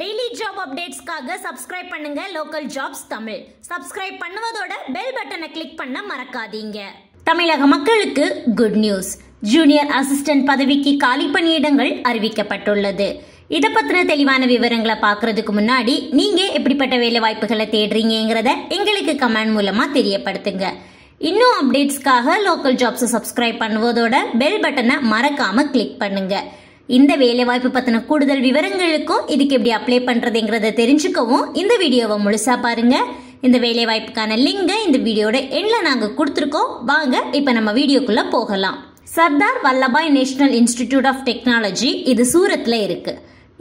Daily job அப்டேட்ஸ்க்காக subscribe பண்ணுங்க. Local jobs Tamil. Subscribe பண்ணுவதோட பெல் பட்டனை கிளிக் பண்ண மறக்காதீங்க. தமிழக மக்களுக்கு குட் நியூஸ் ஜூனியர் அசிஸ்டன்ட் பதவிக்கு காலி பணியிடங்கள் அறிவிக்கப்பட்டுள்ளது. இதை பத்தின தெளிவான விவரங்களை பார்க்கறதுக்கு முன்னாடி நீங்க எப்படிப்பட்ட வேலை வாய்ப்புகளை தேடுறீங்கிறத எங்களுக்கு கமெண்ட் மூலமா தெரியப்படுத்துங்க. இன்னும் அப்டேட்ஸ்க்காக லோக்கல் ஜாப்ஸை சப்ஸ்கிரைப் பண்ணுவதோட பெல் பட்டனை மறக்காம கிளிக் பண்ணுங்க. இந்த வேலைவாய்ப்பு பத்தின கூடுதல் விவரங்களுக்கும் இதுக்கு எப்படி அப்ளை பண்ணுறதுங்கிறத தெரிஞ்சுக்கவும் இந்த வீடியோவை முழுசா பாருங்க. இந்த வேலைவாய்ப்புக்கான லிங்கை இந்த வீடியோட எண்ட்ல நாங்க கொடுத்துருக்கோம். வாங்க இப்ப நம்ம வீடியோக்குள்ள போகலாம். Sardar Vallabhbhai national institute of technology இது சூரத்ல இருக்கு.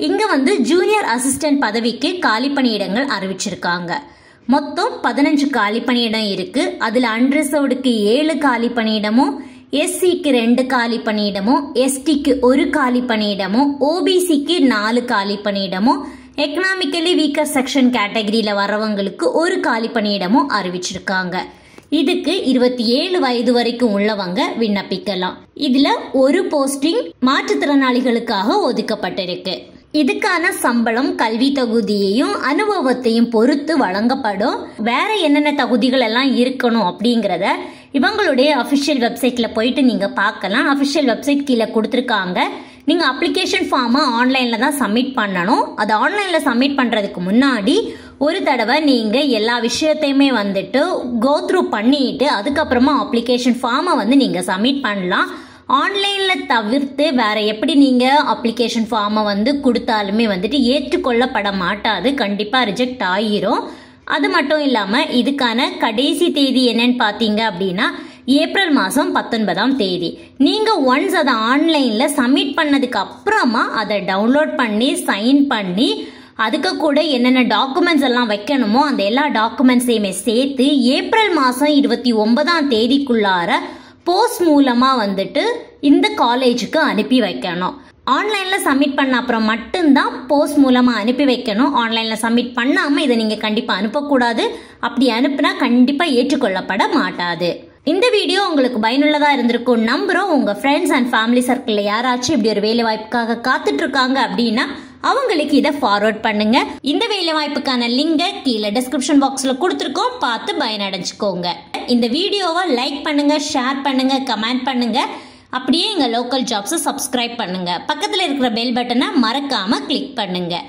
இங்க வந்து ஜூனியர் அசிஸ்டன்ட் பதவிக்கு காலி பணியிடங்கள் அறிவிச்சிருக்காங்க. மொத்தம் பதினஞ்சு காலி பணியிடம் இருக்கு. அதுல அன்ரிசர்வ்டுக்கு ஏழு காலி பணியிடமும் எஸ்சிக்கு ரெண்டு காலி பணியிடமும் எஸ்டிக்கு ஒரு காலி பணியிடமும் ஓபிசிக்கு நாலு காலி பணியிடமும் எக்கனாமிக்கலி வீக்கர் செக்ஷன் கேட்டகரியில் வரவங்களுக்கு ஒரு காலி பணியிடமும் அறிவிச்சிருக்காங்க இதுக்கு இருபத்தி ஏழு வயது வரைக்கும் உள்ளவங்க விண்ணப்பிக்கலாம் இதுல ஒரு போஸ்டிங் மாற்றுத்திறனாளிகளுக்காக ஒதுக்கப்பட்டிருக்கு இதுக்கான சம்பளம் கல்வி தகுதியையும் அனுபவத்தையும் பொறுத்து வழங்கப்படும் வேற என்னென்ன தகுதிகள் எல்லாம் இருக்கணும் அப்படிங்கறத இவங்களுடைய அஃபிஷியல் வெப்சைட்டில் போயிட்டு நீங்கள் பார்க்கலாம். அஃபிஷியல் வெப்சைட் கீழே கொடுத்துருக்காங்க. நீங்கள் அப்ளிகேஷன் ஃபார்மை ஆன்லைனில் தான் சப்மிட் பண்ணணும். அது ஆன்லைனில் சப்மிட் பண்ணுறதுக்கு முன்னாடி ஒரு தடவை நீங்கள் எல்லா விஷயத்தையுமே வந்துட்டு கோ த்ரூ பண்ணிட்டு அதுக்கப்புறமா அப்ளிகேஷன் ஃபார்மை வந்து நீங்கள் சப்மிட் பண்ணலாம். ஆன்லைனில் தவிர்த்து வேற எப்படி நீங்கள் அப்ளிகேஷன் ஃபார்மை வந்து கொடுத்தாலுமே வந்துட்டு ஏற்றுக்கொள்ளப்பட மாட்டாது. கண்டிப்பாக ரிஜெக்ட் ஆகிரும் அது மட்டும் இல்லாம இதுக்கான கடைசி தேதி என்னன்னு பாத்தீங்க அப்படின்னா ஏப்ரல் மாதம் பத்தொன்பதாம் தேதி. நீங்கள் ஒன்ஸ் அதை ஆன்லைனில் சப்மிட் பண்ணதுக்கு அப்புறமா அதை டவுன்லோட் பண்ணி சைன் பண்ணி அதுக்கு கூட என்னென்ன டாக்குமெண்ட்ஸ் எல்லாம் வைக்கணுமோ அந்த எல்லா டாக்குமெண்ட்ஸையுமே சேர்த்து ஏப்ரல் மாதம் இருபத்தி ஒன்பதாம் தேதிக்குள்ளார போஸ்ட் மூலமாக வந்துட்டு இந்த காலேஜுக்கு அனுப்பி வைக்கணும். ஆன்லைனில் சப்மிட் பண்ண அப்புறம் மட்டும்தான் போஸ்ட் மூலமாக அனுப்பி வைக்கணும். ஆன்லைனில் சப்மிட் பண்ணாமல் இதை நீங்கள் கண்டிப்பாக அனுப்பக்கூடாது. அப்படி அனுப்புனா கண்டிப்பாக ஏற்றுக்கொள்ளப்பட மாட்டாது. இந்த வீடியோ உங்களுக்கு பயனுள்ளதாக இருந்திருக்கும். நம்புகிறோம் உங்கள் ஃப்ரெண்ட்ஸ் அண்ட் ஃபேமிலி சர்க்கிளில் யாராச்சும் இப்படி ஒரு வேலை வாய்ப்புக்காக காத்துட்ருக்காங்க அப்படின்னா அவங்களுக்கு இதை ஃபார்வர்ட் பண்ணுங்க. இந்த வேலை வாய்ப்புக்கான லிங்கை கீழே டிஸ்கிரிப்ஷன் பாக்ஸில் கொடுத்துருக்கோம். பார்த்து பயனடைஞ்சுக்கோங்க. இந்த வீடியோவை லைக் பண்ணுங்க ஷேர் பண்ணுங்க கமெண்ட் பண்ணுங்க. அப்படியே எங்கள் லோக்கல் ஜாப்ஸை சப்ஸ்கிரைப் பண்ணுங்கள் பக்கத்தில் இருக்கிற பெல் பட்டனை மறக்காமல் கிளிக் பண்ணுங்கள்